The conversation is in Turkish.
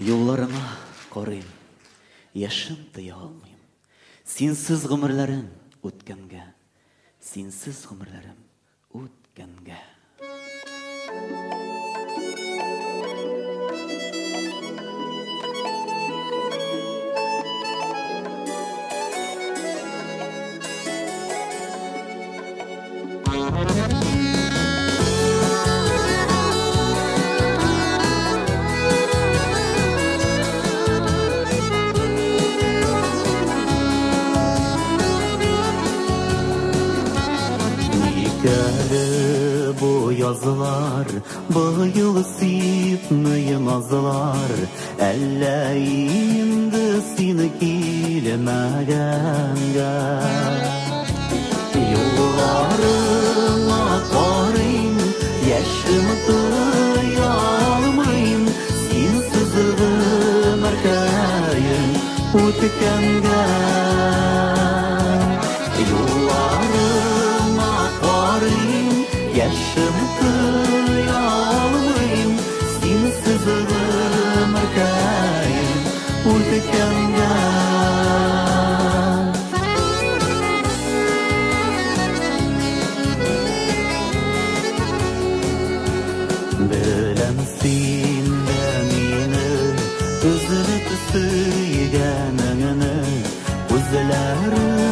Юлларыңа қорым, ешім тыя алмайым. Сенсіз ғұмырларым өткенге, сенсіз ғұмырларым өткенге. Thank yazılar bu yıl sıyıp mıyım azılar elleyimde seni kilemeden gel yollarıma varayım yaşımı duyamayayım sinsizliğim erkeğim Yaşadığı yoluyum Sensiz ömür kayım Uydukanda Bilem sende meni Özünü tüsüygenini O'zlari